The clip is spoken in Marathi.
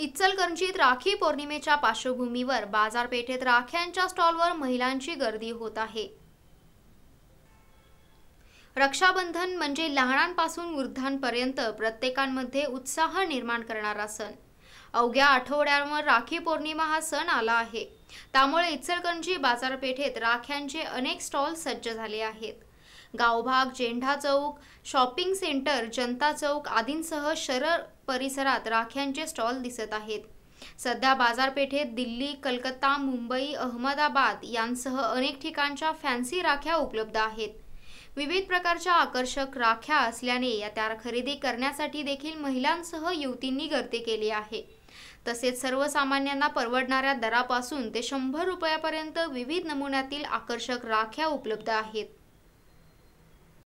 इचलकरंजीत राखी पौर्णिमेच्या पार्श्वभूमीवर बाजारपेठेत राख्यांच्या स्टॉलवर महिलांची गर्दी होत आहे. रक्षाबंधन म्हणजे लहानांपासून वृद्धांपर्यंत प्रत्येकांमध्ये उत्साह निर्माण करणारा सण. अवघ्या आठवड्यांवर राखी पौर्णिमा हा सण आला आहे. त्यामुळे इचलकरंजी बाजारपेठेत राख्यांचे अनेक स्टॉल सज्ज झाले आहेत. गावभाग जेंढा चौक शॉपिंग सेंटर जनता चौक आदींसह शहर परिसरात राख्यांचे स्टॉल दिसत आहेत. सध्या बाजारपेठेत दिल्ली कलकत्ता मुंबई अहमदाबाद यांसह अनेक ठिकाणच्या फॅन्सी राख्या उपलब्ध आहेत. विविध प्रकारच्या आकर्षक राख्या असल्याने या त्या खरेदी करण्यासाठी देखील महिलांसह युवतींनी गर्दी केली आहे. तसेच सर्वसामान्यांना परवडणाऱ्या दरापासून ते शंभर रुपयापर्यंत विविध नमुन्यातील आकर्षक राख्या उपलब्ध आहेत.